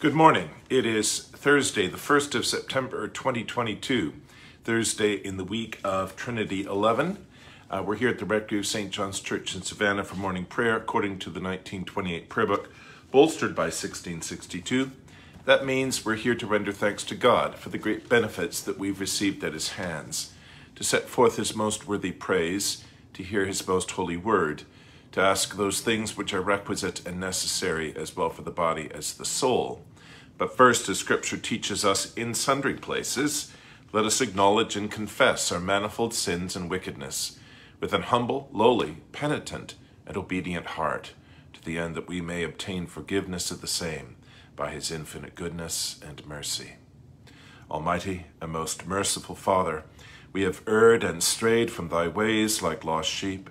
Good morning. It is Thursday, the 1st of September 2022, Thursday in the week of Trinity 11. Uh, we're here at the Rectory of St. John's Church in Savannah for morning prayer according to the 1928 prayer book, bolstered by 1662. That means we're here to render thanks to God for the great benefits that we've received at His hands, to set forth His most worthy praise, to hear His most holy word, to ask those things which are requisite and necessary as well for the body as the soul. But first, as Scripture teaches us in sundry places, let us acknowledge and confess our manifold sins and wickedness with an humble, lowly, penitent, and obedient heart, to the end that we may obtain forgiveness of the same by his infinite goodness and mercy. Almighty and most merciful Father, we have erred and strayed from thy ways like lost sheep.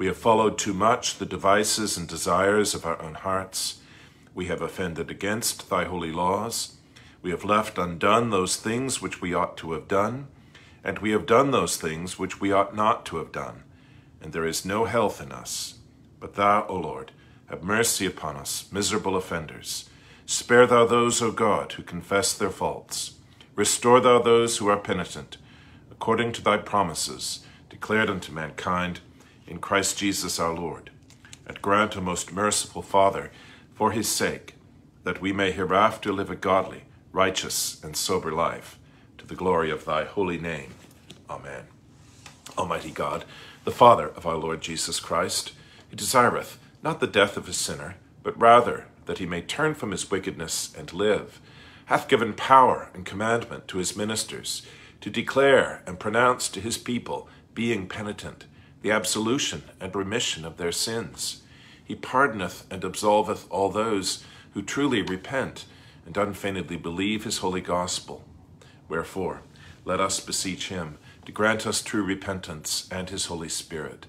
We have followed too much the devices and desires of our own hearts. We have offended against thy holy laws. We have left undone those things which we ought to have done, and we have done those things which we ought not to have done. And there is no health in us. But thou, O Lord, have mercy upon us, miserable offenders. Spare thou those, O God, who confess their faults. Restore thou those who are penitent, according to thy promises, declared unto mankind in Christ Jesus our Lord. And grant, O most merciful Father, for his sake, that we may hereafter live a godly, righteous, and sober life, to the glory of thy holy name. Amen. Almighty God, the Father of our Lord Jesus Christ, who desireth not the death of a sinner, but rather that he may turn from his wickedness and live, hath given power and commandment to his ministers to declare and pronounce to his people, being penitent, the absolution and remission of their sins. He pardoneth and absolveth all those who truly repent and unfeignedly believe his holy gospel. Wherefore, let us beseech him to grant us true repentance and his Holy Spirit,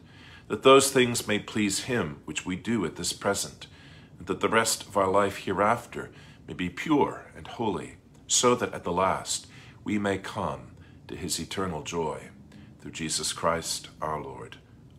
that those things may please him which we do at this present, and that the rest of our life hereafter may be pure and holy, so that at the last we may come to his eternal joy. Through Jesus Christ our Lord.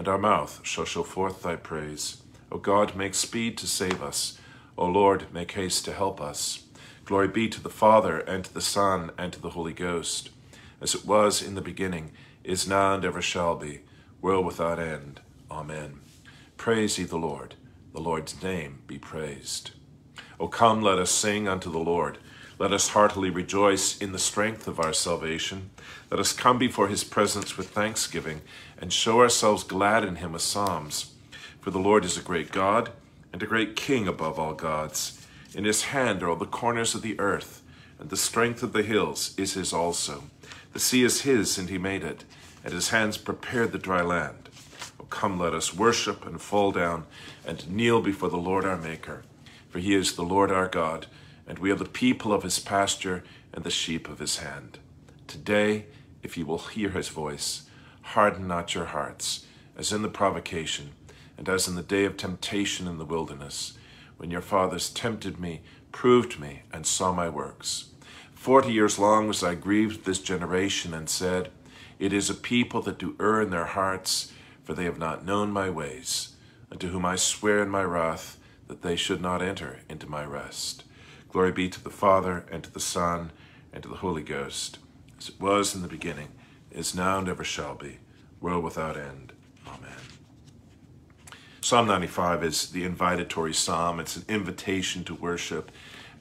and our mouth shall show forth thy praise. O God, make speed to save us. O Lord, make haste to help us. Glory be to the Father, and to the Son, and to the Holy Ghost, as it was in the beginning, is now, and ever shall be, world without end. Amen. Praise ye the Lord. The Lord's name be praised. O come, let us sing unto the Lord. Let us heartily rejoice in the strength of our salvation. Let us come before his presence with thanksgiving and show ourselves glad in him with psalms. For the Lord is a great God and a great King above all gods. In his hand are all the corners of the earth, and the strength of the hills is his also. The sea is his, and he made it, and his hands prepared the dry land. O come, let us worship and fall down and kneel before the Lord our Maker. For he is the Lord our God and we are the people of his pasture and the sheep of his hand. Today, if you will hear his voice, harden not your hearts, as in the provocation, and as in the day of temptation in the wilderness, when your fathers tempted me, proved me, and saw my works. Forty years long was I grieved this generation, and said, It is a people that do err in their hearts, for they have not known my ways, unto whom I swear in my wrath that they should not enter into my rest. Glory be to the Father, and to the Son, and to the Holy Ghost, as it was in the beginning, is now, and ever shall be, world without end. Amen. Psalm 95 is the invitatory psalm. It's an invitation to worship,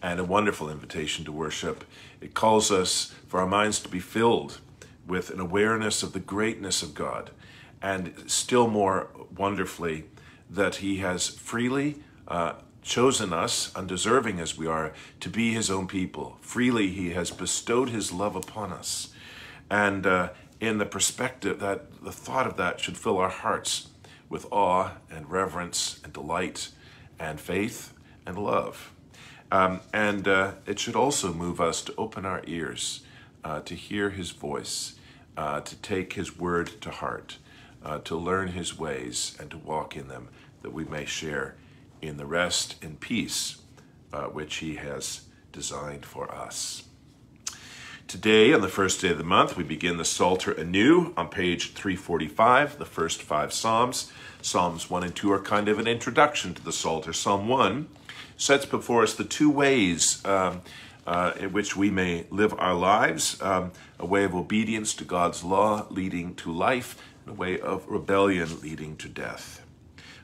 and a wonderful invitation to worship. It calls us for our minds to be filled with an awareness of the greatness of God, and still more wonderfully, that He has freely uh, chosen us, undeserving as we are, to be his own people. Freely he has bestowed his love upon us. And uh, in the perspective that the thought of that should fill our hearts with awe and reverence and delight and faith and love. Um, and uh, it should also move us to open our ears uh, to hear his voice, uh, to take his word to heart, uh, to learn his ways, and to walk in them, that we may share in the rest and peace uh, which he has designed for us. Today, on the first day of the month, we begin the Psalter anew on page 345, the first five Psalms. Psalms 1 and 2 are kind of an introduction to the Psalter. Psalm 1 sets before us the two ways um, uh, in which we may live our lives um, a way of obedience to God's law leading to life, and a way of rebellion leading to death.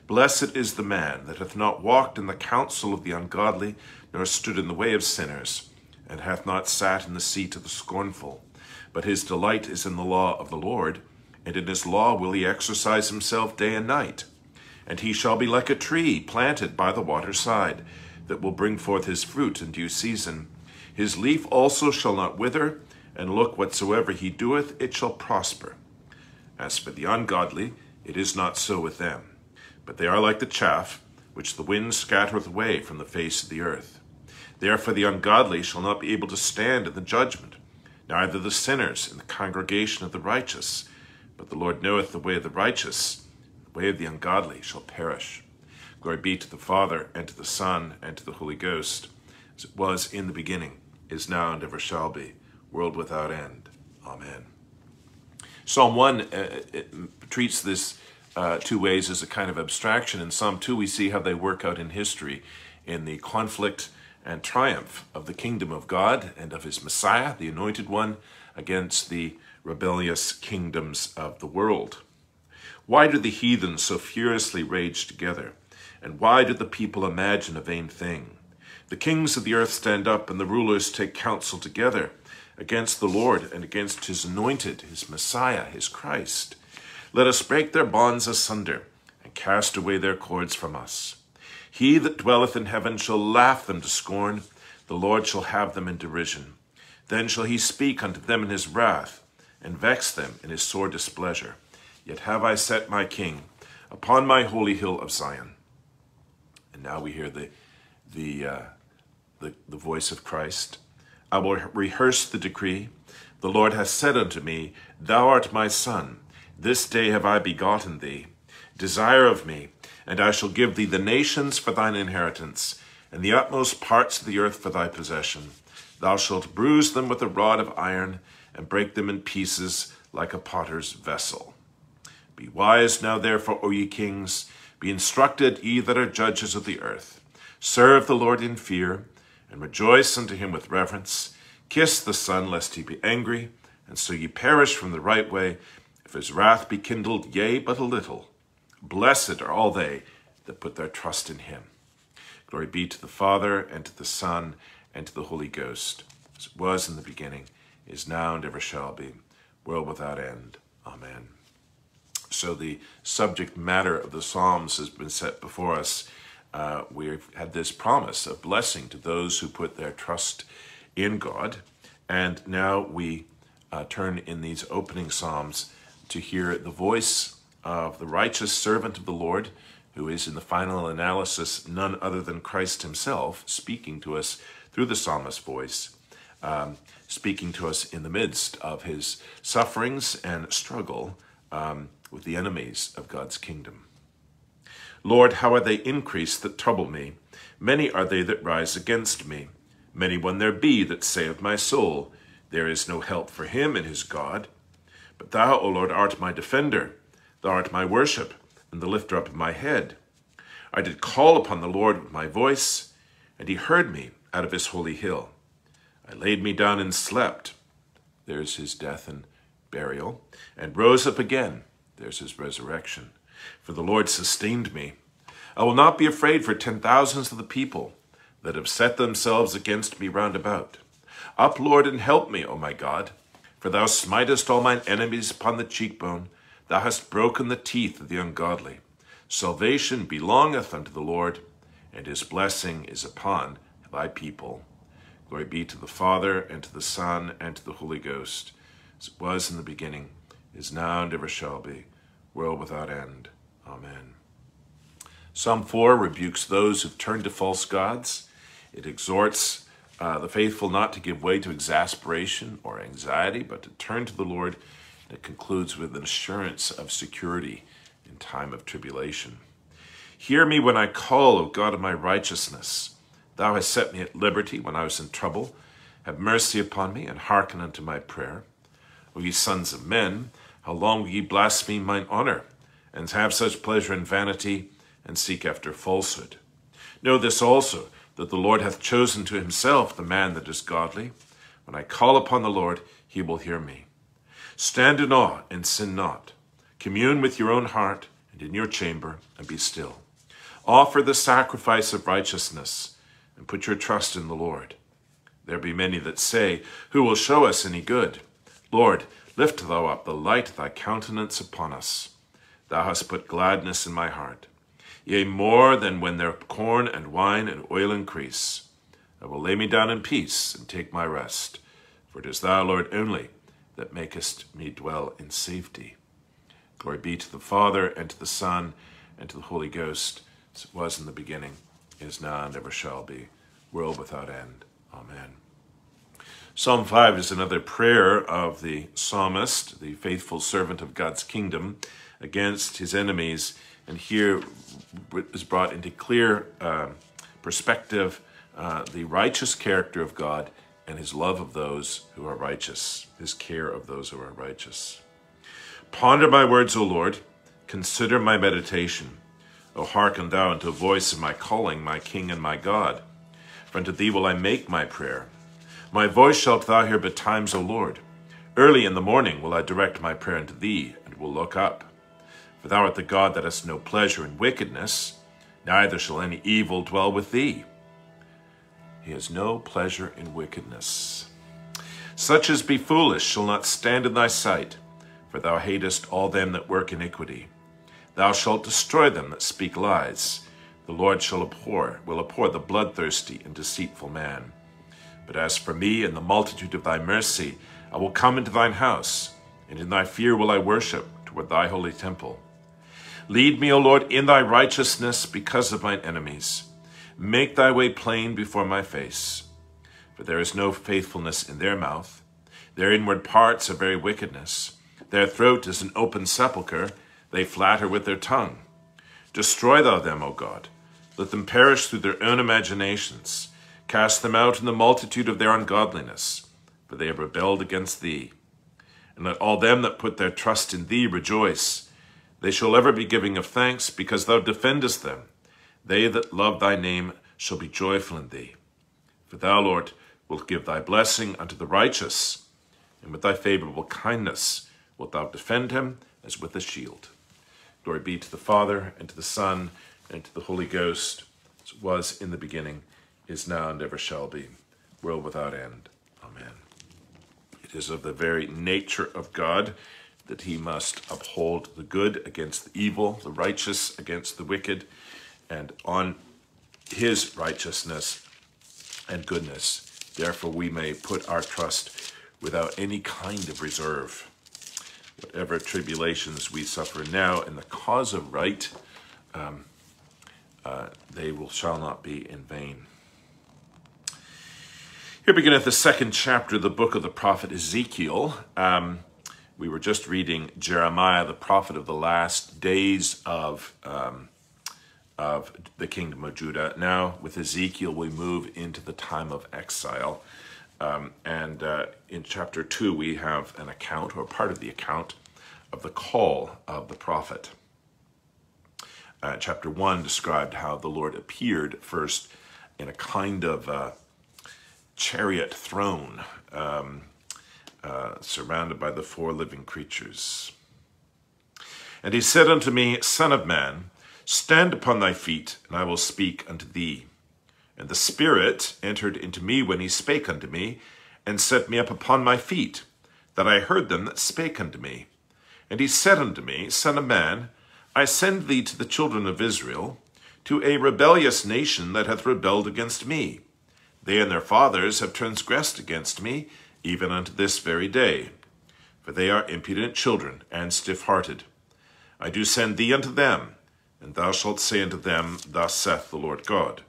Blessed is the man that hath not walked in the counsel of the ungodly, nor stood in the way of sinners and hath not sat in the seat of the scornful. But his delight is in the law of the Lord, and in his law will he exercise himself day and night. And he shall be like a tree planted by the waterside, that will bring forth his fruit in due season. His leaf also shall not wither, and look whatsoever he doeth, it shall prosper. As for the ungodly, it is not so with them. But they are like the chaff, which the wind scattereth away from the face of the earth. Therefore the ungodly shall not be able to stand in the judgment, neither the sinners in the congregation of the righteous. But the Lord knoweth the way of the righteous, the way of the ungodly shall perish. Glory be to the Father, and to the Son, and to the Holy Ghost, as it was in the beginning, is now, and ever shall be, world without end. Amen. Psalm 1 uh, treats this uh, two ways as a kind of abstraction. In Psalm 2, we see how they work out in history in the conflict and triumph of the kingdom of God and of his Messiah, the Anointed One, against the rebellious kingdoms of the world. Why do the heathen so furiously rage together? And why do the people imagine a vain thing? The kings of the earth stand up, and the rulers take counsel together against the Lord and against his anointed, his Messiah, his Christ. Let us break their bonds asunder and cast away their cords from us. He that dwelleth in heaven shall laugh them to scorn, the Lord shall have them in derision. Then shall he speak unto them in his wrath, and vex them in his sore displeasure. Yet have I set my king upon my holy hill of Zion. And now we hear the, the, uh, the, the voice of Christ. I will rehearse the decree. The Lord hath said unto me, Thou art my son. This day have I begotten thee. Desire of me, and I shall give thee the nations for thine inheritance, and the utmost parts of the earth for thy possession. Thou shalt bruise them with a rod of iron, and break them in pieces like a potter's vessel. Be wise now, therefore, O ye kings, be instructed, ye that are judges of the earth. Serve the Lord in fear, and rejoice unto him with reverence. Kiss the Son, lest he be angry, and so ye perish from the right way, if his wrath be kindled, yea, but a little. Blessed are all they that put their trust in him. Glory be to the Father, and to the Son, and to the Holy Ghost, as it was in the beginning, is now, and ever shall be, world without end. Amen. So the subject matter of the Psalms has been set before us. Uh, we've had this promise of blessing to those who put their trust in God. And now we uh, turn in these opening Psalms to hear the voice of the righteous servant of the Lord, who is in the final analysis none other than Christ himself, speaking to us through the psalmist's voice, um, speaking to us in the midst of his sufferings and struggle um, with the enemies of God's kingdom. Lord, how are they increased that trouble me? Many are they that rise against me. Many one there be that say of my soul, There is no help for him in his God. But thou, O Lord, art my defender. Thou art my worship, and the lifter up of my head. I did call upon the Lord with my voice, and he heard me out of his holy hill. I laid me down and slept. There's his death and burial, and rose up again. There's his resurrection. For the Lord sustained me. I will not be afraid for ten thousands of the people that have set themselves against me round about. Up, Lord, and help me, O my God, for thou smitest all mine enemies upon the cheekbone. Thou hast broken the teeth of the ungodly. Salvation belongeth unto the Lord, and his blessing is upon thy people. Glory be to the Father, and to the Son, and to the Holy Ghost, as it was in the beginning, is now, and ever shall be, world without end. Amen. Psalm 4 rebukes those who've turned to false gods. It exhorts uh, the faithful not to give way to exasperation or anxiety, but to turn to the Lord. It concludes with an assurance of security in time of tribulation. Hear me when I call, O God of my righteousness. Thou hast set me at liberty when I was in trouble. Have mercy upon me and hearken unto my prayer. O ye sons of men, how long will ye blaspheme mine honor, and have such pleasure in vanity, and seek after falsehood? Know this also, that the Lord hath chosen to himself the man that is godly. When I call upon the Lord, he will hear me. Stand in awe and sin not. Commune with your own heart and in your chamber, and be still. Offer the sacrifice of righteousness, and put your trust in the Lord. There be many that say, Who will show us any good? Lord, lift thou up the light of thy countenance upon us. Thou hast put gladness in my heart yea, more than when their corn and wine and oil increase. I will lay me down in peace and take my rest, for it is thou, Lord, only that makest me dwell in safety. Glory be to the Father, and to the Son, and to the Holy Ghost, as it was in the beginning, is now, and ever shall be, world without end. Amen. Psalm 5 is another prayer of the psalmist, the faithful servant of God's kingdom, against his enemies and here is brought into clear uh, perspective uh, the righteous character of God and his love of those who are righteous, his care of those who are righteous. Ponder my words, O Lord, consider my meditation. O hearken thou unto the voice of my calling, my King and my God. For unto thee will I make my prayer. My voice shalt thou hear betimes, O Lord. Early in the morning will I direct my prayer unto thee, and will look up. For thou art the God that hast no pleasure in wickedness, neither shall any evil dwell with thee. He has no pleasure in wickedness. Such as be foolish shall not stand in thy sight, for thou hatest all them that work iniquity. Thou shalt destroy them that speak lies. The Lord shall abhor, will abhor the bloodthirsty and deceitful man. But as for me and the multitude of thy mercy, I will come into thine house, and in thy fear will I worship toward thy holy temple. Lead me, O Lord, in thy righteousness because of mine enemies. Make thy way plain before my face. For there is no faithfulness in their mouth. Their inward parts are very wickedness. Their throat is an open sepulchre. They flatter with their tongue. Destroy thou them, O God. Let them perish through their own imaginations. Cast them out in the multitude of their ungodliness, for they have rebelled against thee. And let all them that put their trust in thee rejoice. They shall ever be giving of thanks, because thou defendest them. They that love thy name shall be joyful in thee. For thou, Lord, wilt give thy blessing unto the righteous, and with thy favorable kindness wilt thou defend him as with a shield. Glory be to the Father, and to the Son, and to the Holy Ghost, as it was in the beginning, is now, and ever shall be, world without end. Amen. It is of the very nature of God that he must uphold the good against the evil, the righteous against the wicked, and on his righteousness and goodness. Therefore, we may put our trust without any kind of reserve. Whatever tribulations we suffer now in the cause of right, um, uh, they will shall not be in vain. Here beginneth the second chapter of the book of the prophet Ezekiel. Um, we were just reading Jeremiah, the prophet of the last days of, um, of the kingdom of Judah. Now, with Ezekiel, we move into the time of exile. Um, and uh, in chapter 2, we have an account, or part of the account, of the call of the prophet. Uh, chapter 1 described how the Lord appeared first in a kind of uh, chariot throne. Um, uh, surrounded by the four living creatures. And he said unto me, Son of man, stand upon thy feet, and I will speak unto thee. And the Spirit entered into me when he spake unto me, and set me up upon my feet, that I heard them that spake unto me. And he said unto me, Son of man, I send thee to the children of Israel, to a rebellious nation that hath rebelled against me. They and their fathers have transgressed against me, even unto this very day. For they are impudent children and stiff-hearted. I do send thee unto them, and thou shalt say unto them, Thus saith the Lord God.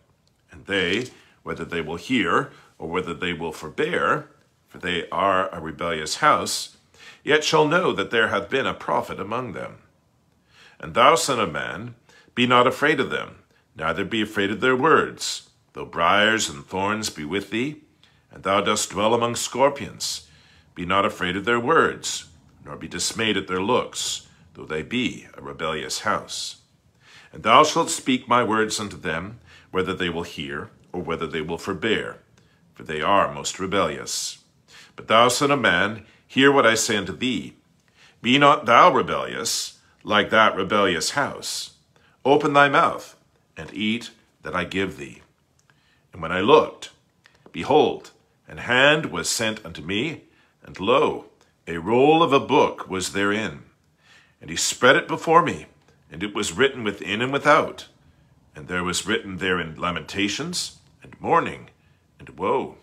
And they, whether they will hear or whether they will forbear, for they are a rebellious house, yet shall know that there hath been a prophet among them. And thou, son of man, be not afraid of them, neither be afraid of their words, though briars and thorns be with thee, and thou dost dwell among scorpions. Be not afraid of their words, nor be dismayed at their looks, though they be a rebellious house. And thou shalt speak my words unto them, whether they will hear, or whether they will forbear, for they are most rebellious. But thou, son of man, hear what I say unto thee. Be not thou rebellious, like that rebellious house. Open thy mouth, and eat that I give thee. And when I looked, behold, an hand was sent unto me, and lo, a roll of a book was therein. And he spread it before me, and it was written within and without. And there was written therein lamentations, and mourning, and woe.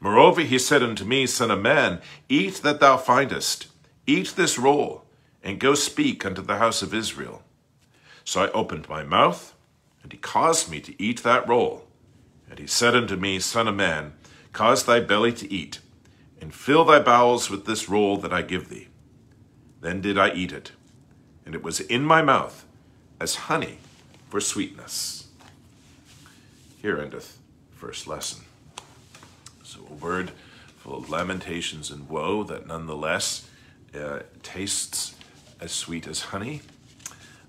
Moreover, he said unto me, Son of man, eat that thou findest, eat this roll, and go speak unto the house of Israel. So I opened my mouth, and he caused me to eat that roll. And he said unto me, Son of man, cause thy belly to eat, and fill thy bowels with this roll that I give thee. Then did I eat it, and it was in my mouth as honey for sweetness. Here endeth first lesson. So a word full of lamentations and woe that nonetheless uh, tastes as sweet as honey.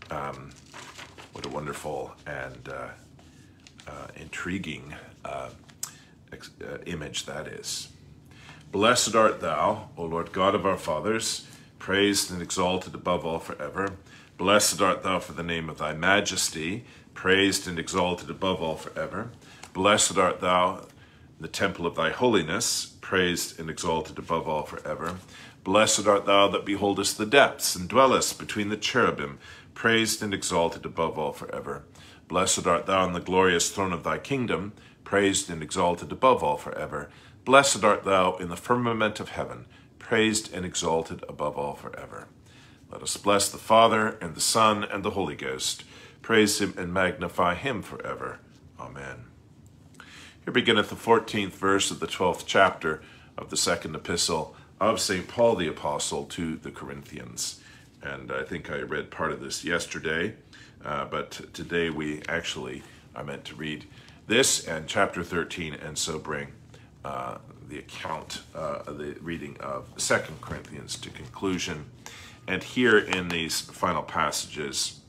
Um, what a wonderful and uh, uh, intriguing uh, uh, image that is. Blessed art thou, O Lord God of our fathers, praised and exalted above all forever. Blessed art thou for the name of thy majesty, praised and exalted above all forever. Blessed art thou, in the temple of thy holiness, praised and exalted above all forever. Blessed art thou that beholdest the depths and dwellest between the cherubim, praised and exalted above all forever. Blessed art thou in the glorious throne of thy kingdom, praised and exalted above all forever. Blessed art thou in the firmament of heaven, praised and exalted above all forever. Let us bless the Father, and the Son, and the Holy Ghost. Praise him and magnify him forever. Amen. Here beginneth the fourteenth verse of the twelfth chapter of the second epistle of St. Paul the Apostle to the Corinthians. And I think I read part of this yesterday, uh, but today we actually are meant to read this and chapter 13 and so bring uh, the account, uh, the reading of Second Corinthians to conclusion. And here in these final passages,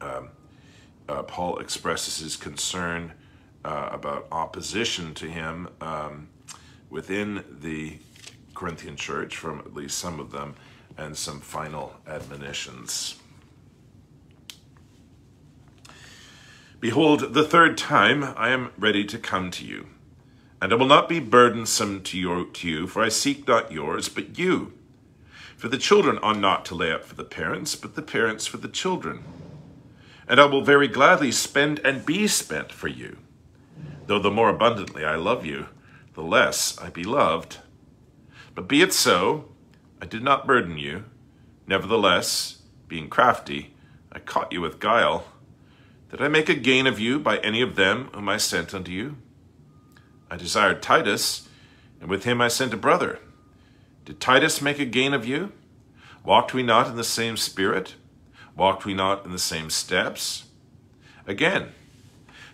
um, uh, Paul expresses his concern uh, about opposition to him um, within the Corinthian church, from at least some of them, and some final admonitions. Behold, the third time I am ready to come to you, and I will not be burdensome to, your, to you, for I seek not yours, but you. For the children are not to lay up for the parents, but the parents for the children. And I will very gladly spend and be spent for you. Though the more abundantly I love you, the less I be loved. But be it so, I did not burden you. Nevertheless, being crafty, I caught you with guile. Did I make a gain of you by any of them whom I sent unto you? I desired Titus, and with him I sent a brother. Did Titus make a gain of you? Walked we not in the same spirit? Walked we not in the same steps? Again,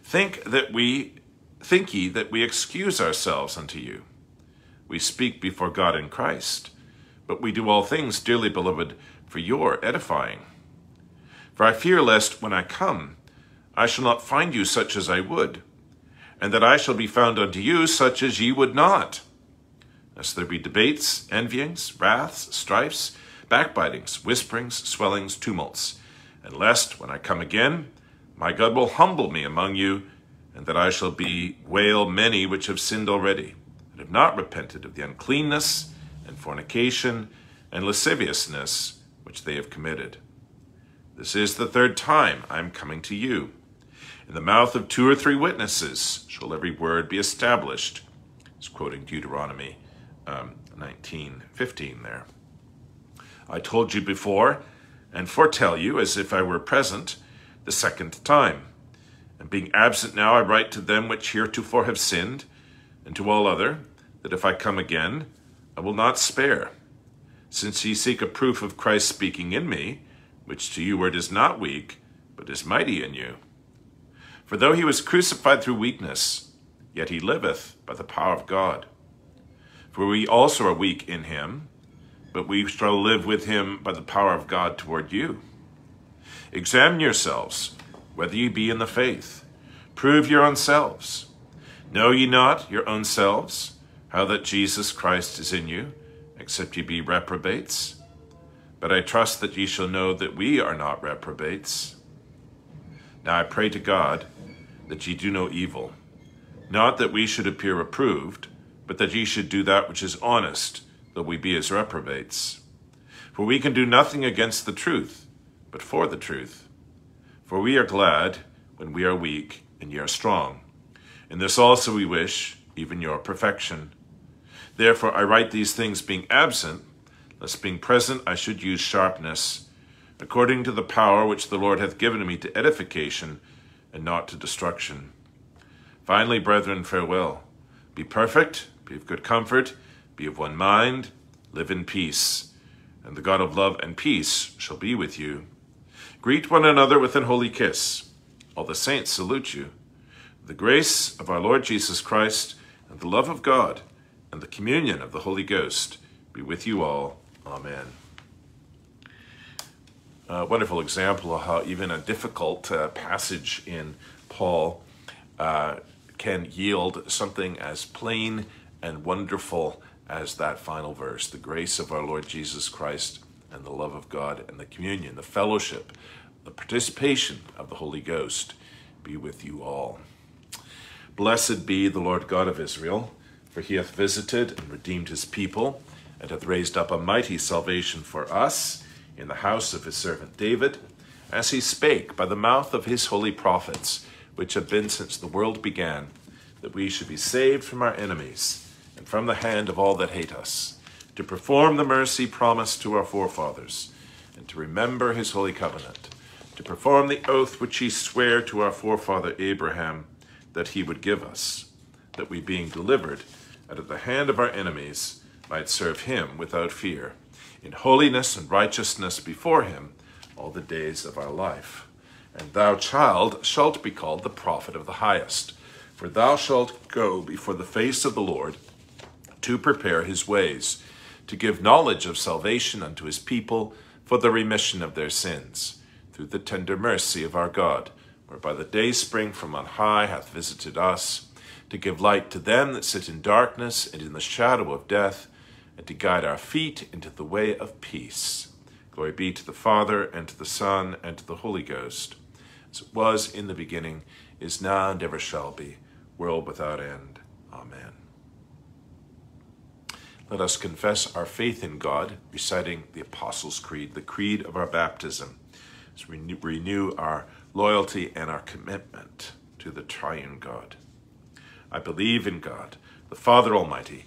think that we think ye that we excuse ourselves unto you. We speak before God in Christ, but we do all things, dearly beloved, for your edifying. For I fear lest when I come, I shall not find you such as I would, and that I shall be found unto you such as ye would not lest there be debates, envyings, wraths, strifes, backbitings, whisperings, swellings, tumults, and lest, when I come again, my God will humble me among you, and that I shall bewail many which have sinned already, and have not repented of the uncleanness, and fornication, and lasciviousness which they have committed. This is the third time I am coming to you. In the mouth of two or three witnesses shall every word be established. He's quoting Deuteronomy um, 1915 there. I told you before, and foretell you as if I were present, the second time. And being absent now, I write to them which heretofore have sinned, and to all other, that if I come again, I will not spare. Since ye seek a proof of Christ speaking in me, which to you word is not weak, but is mighty in you. For though he was crucified through weakness, yet he liveth by the power of God. For we also are weak in him, but we shall live with him by the power of God toward you. Examine yourselves, whether ye be in the faith. Prove your own selves. Know ye not your own selves, how that Jesus Christ is in you, except ye be reprobates? But I trust that ye shall know that we are not reprobates. Now I pray to God that ye do no evil, not that we should appear approved, but that ye should do that which is honest, though we be as reprobates. For we can do nothing against the truth, but for the truth. For we are glad when we are weak and ye are strong. In this also we wish, even your perfection. Therefore I write these things being absent, lest being present I should use sharpness, according to the power which the Lord hath given me to edification and not to destruction. Finally, brethren, farewell. Be perfect, be of good comfort, be of one mind, live in peace, and the God of love and peace shall be with you. Greet one another with an holy kiss. All the saints salute you. The grace of our Lord Jesus Christ, and the love of God, and the communion of the Holy Ghost be with you all. Amen a wonderful example of how even a difficult uh, passage in Paul uh, can yield something as plain and wonderful as that final verse the grace of our Lord Jesus Christ and the love of God and the communion, the fellowship, the participation of the Holy Ghost be with you all. Blessed be the Lord God of Israel, for he hath visited and redeemed his people, and hath raised up a mighty salvation for us in the house of his servant David, as he spake by the mouth of his holy prophets, which have been since the world began, that we should be saved from our enemies and from the hand of all that hate us, to perform the mercy promised to our forefathers, and to remember his holy covenant, to perform the oath which he sware to our forefather Abraham that he would give us, that we being delivered out of the hand of our enemies might serve him without fear in holiness and righteousness before him all the days of our life. And thou, child, shalt be called the prophet of the highest, for thou shalt go before the face of the Lord to prepare his ways, to give knowledge of salvation unto his people for the remission of their sins, through the tender mercy of our God, whereby the day spring from on high hath visited us, to give light to them that sit in darkness and in the shadow of death, and to guide our feet into the way of peace. Glory be to the Father, and to the Son, and to the Holy Ghost, as it was in the beginning, is now, and ever shall be, world without end. Amen. Let us confess our faith in God, reciting the Apostles' Creed, the creed of our baptism, as we renew our loyalty and our commitment to the triune God. I believe in God, the Father Almighty,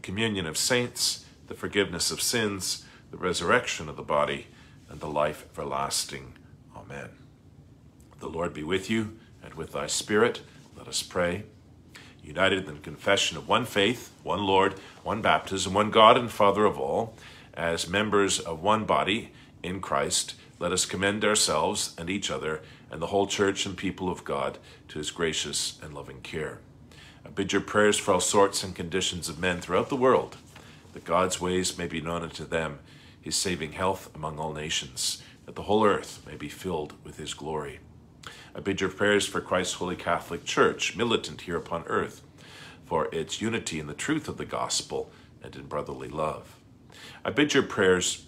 the communion of saints, the forgiveness of sins, the resurrection of the body, and the life everlasting. Amen. The Lord be with you and with thy spirit. Let us pray. United in the confession of one faith, one Lord, one baptism, one God and Father of all, as members of one body in Christ, let us commend ourselves and each other and the whole church and people of God to his gracious and loving care. I bid your prayers for all sorts and conditions of men throughout the world, that God's ways may be known unto them, his saving health among all nations, that the whole earth may be filled with his glory. I bid your prayers for Christ's holy Catholic Church, militant here upon earth, for its unity in the truth of the gospel and in brotherly love. I bid your prayers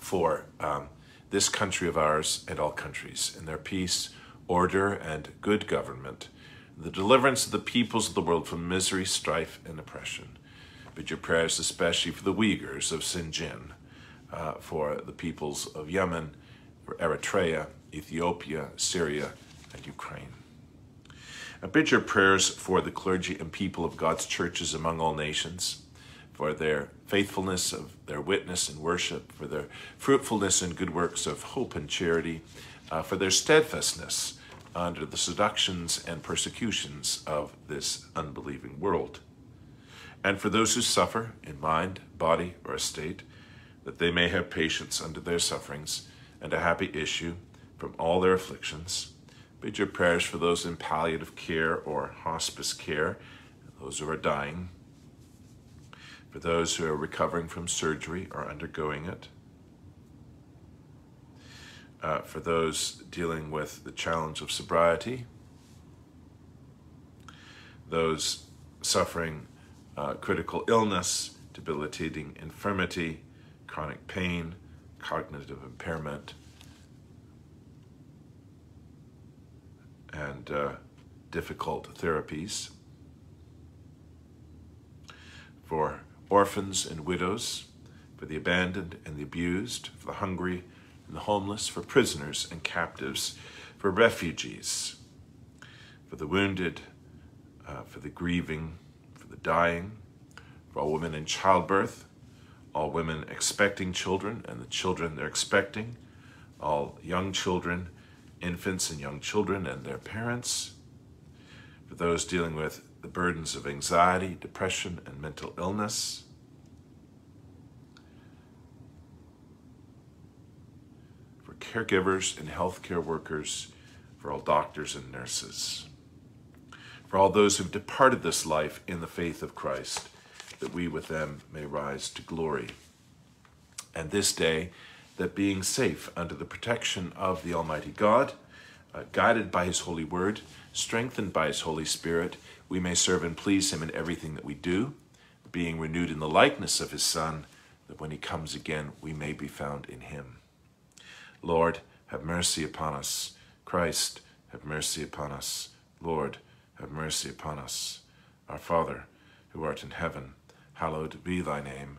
for um, this country of ours and all countries, in their peace, order, and good government, the deliverance of the peoples of the world from misery, strife, and oppression. Bid your prayers especially for the Uyghurs of Xinjiang, uh, for the peoples of Yemen, for Eritrea, Ethiopia, Syria, and Ukraine. I bid your prayers for the clergy and people of God's churches among all nations, for their faithfulness of their witness and worship, for their fruitfulness and good works of hope and charity, uh, for their steadfastness under the seductions and persecutions of this unbelieving world. And for those who suffer in mind, body, or estate, that they may have patience under their sufferings and a happy issue from all their afflictions. Bid your prayers for those in palliative care or hospice care, those who are dying, for those who are recovering from surgery or undergoing it, uh, for those dealing with the challenge of sobriety, those suffering uh, critical illness, debilitating infirmity, chronic pain, cognitive impairment, and uh, difficult therapies. For orphans and widows, for the abandoned and the abused, for the hungry and the homeless, for prisoners and captives, for refugees, for the wounded, uh, for the grieving, for the dying, for all women in childbirth, all women expecting children and the children they're expecting, all young children, infants and young children and their parents, for those dealing with the burdens of anxiety, depression, and mental illness, caregivers and healthcare workers, for all doctors and nurses, for all those who've departed this life in the faith of Christ, that we with them may rise to glory. And this day, that being safe under the protection of the Almighty God, uh, guided by His holy word, strengthened by His Holy Spirit, we may serve and please Him in everything that we do, being renewed in the likeness of His Son, that when He comes again, we may be found in Him. Lord, have mercy upon us. Christ, have mercy upon us. Lord, have mercy upon us. Our Father, who art in heaven, hallowed be thy name.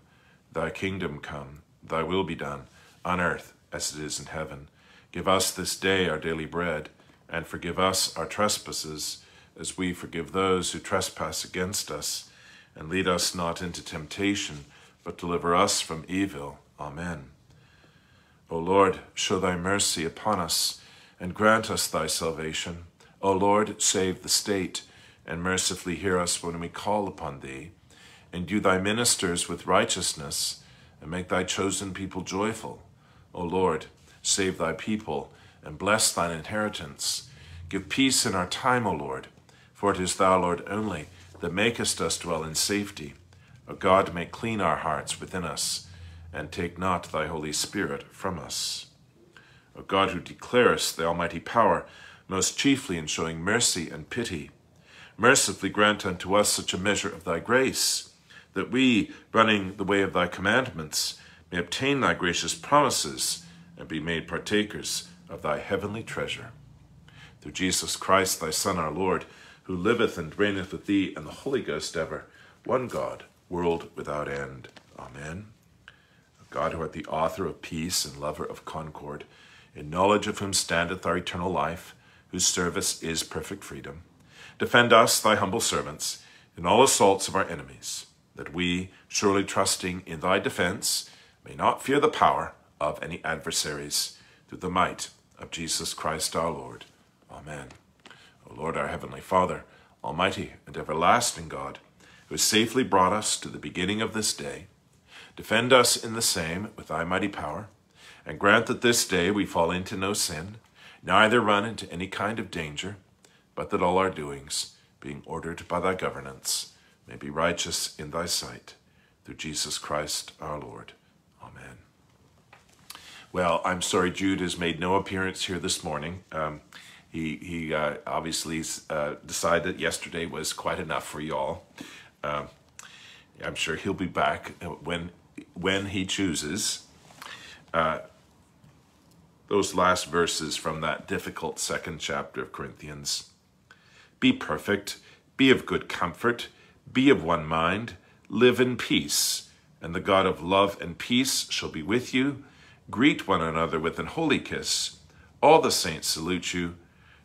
Thy kingdom come, thy will be done, on earth as it is in heaven. Give us this day our daily bread, and forgive us our trespasses, as we forgive those who trespass against us. And lead us not into temptation, but deliver us from evil. Amen. O Lord, show thy mercy upon us, and grant us thy salvation. O Lord, save the state, and mercifully hear us when we call upon thee. Endue thy ministers with righteousness, and make thy chosen people joyful. O Lord, save thy people, and bless thine inheritance. Give peace in our time, O Lord, for it is thou, Lord, only, that makest us dwell in safety. O God, make clean our hearts within us, and take not thy Holy Spirit from us. O God, who declarest the almighty power, most chiefly in showing mercy and pity, mercifully grant unto us such a measure of thy grace, that we, running the way of thy commandments, may obtain thy gracious promises and be made partakers of thy heavenly treasure. Through Jesus Christ, thy Son, our Lord, who liveth and reigneth with thee and the Holy Ghost ever, one God, world without end. Amen. God, who art the author of peace and lover of concord, in knowledge of whom standeth our eternal life, whose service is perfect freedom, defend us, thy humble servants, in all assaults of our enemies, that we, surely trusting in thy defense, may not fear the power of any adversaries, through the might of Jesus Christ our Lord. Amen. O Lord, our heavenly Father, almighty and everlasting God, who has safely brought us to the beginning of this day, Defend us in the same with thy mighty power, and grant that this day we fall into no sin, neither run into any kind of danger, but that all our doings, being ordered by thy governance, may be righteous in thy sight. Through Jesus Christ our Lord. Amen. Well, I'm sorry Jude has made no appearance here this morning. Um, he he uh, obviously uh, decided that yesterday was quite enough for y'all. Uh, I'm sure he'll be back when when he chooses. Uh, those last verses from that difficult second chapter of Corinthians Be perfect, be of good comfort, be of one mind, live in peace, and the God of love and peace shall be with you. Greet one another with an holy kiss. All the saints salute you.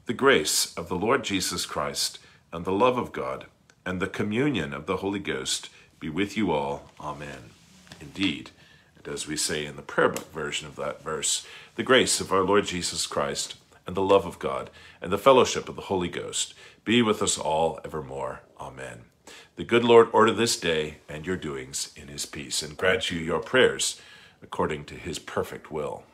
The grace of the Lord Jesus Christ, and the love of God, and the communion of the Holy Ghost be with you all. Amen. Indeed, and as we say in the prayer book version of that verse, the grace of our Lord Jesus Christ, and the love of God, and the fellowship of the Holy Ghost be with us all evermore. Amen. The good Lord order this day and your doings in his peace, and grant you your prayers according to his perfect will.